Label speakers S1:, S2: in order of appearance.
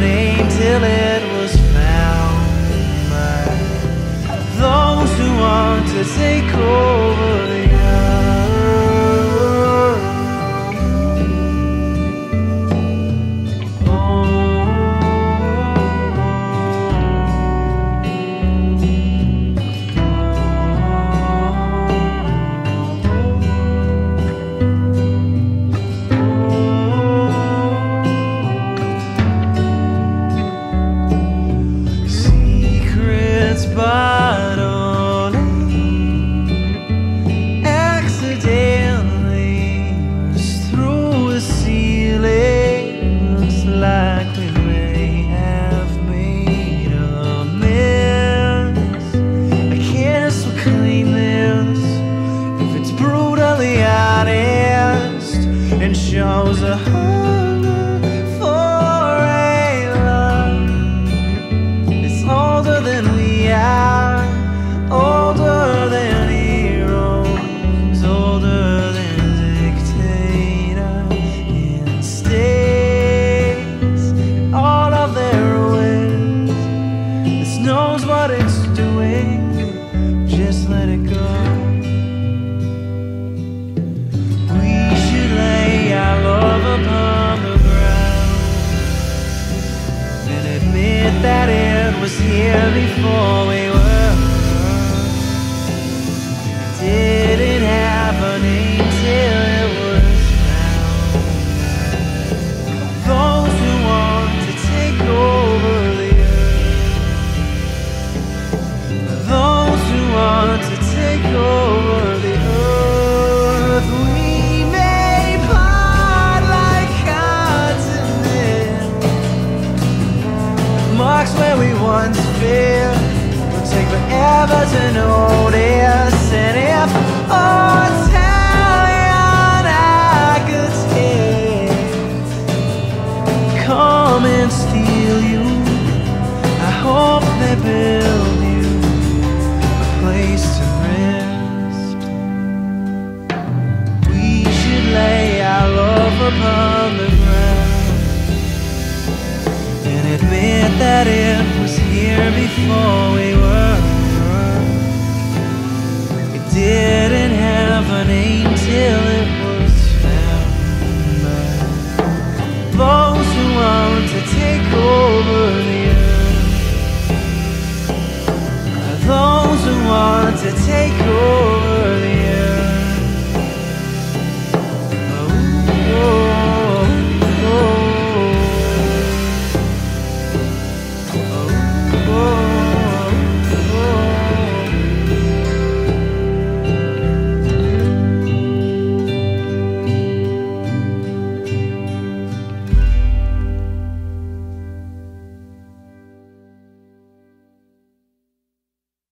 S1: name till it was found by those who want to take over 啊 that it was here before we were. Didn't happen until it was found. Those who want to take over the earth. Those who want to take over. one's fear will take forever to notice. And if oh, Italian, I could take, come and steal you. I hope they've been. to take over the earth. Those who want to take over.